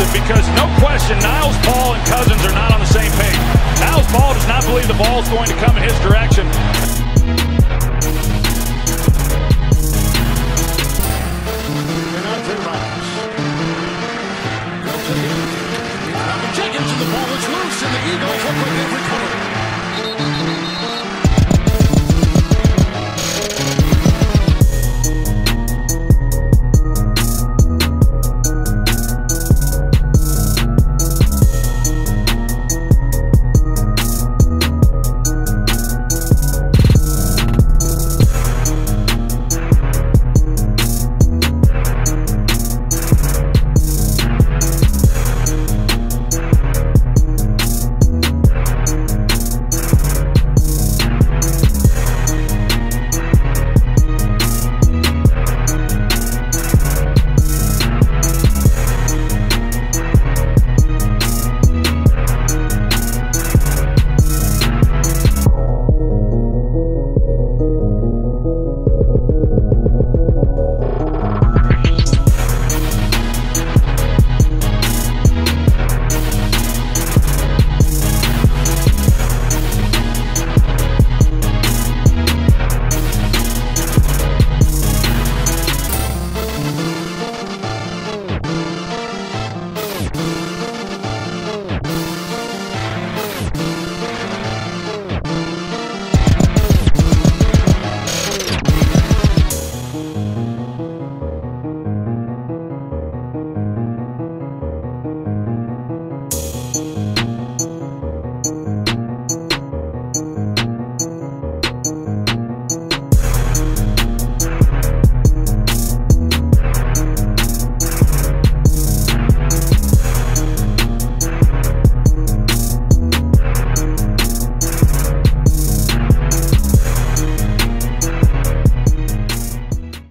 aggressive because no question Niles Paul and Cousins are not on the same page. Niles Paul does not believe the ball is going to come in his direction.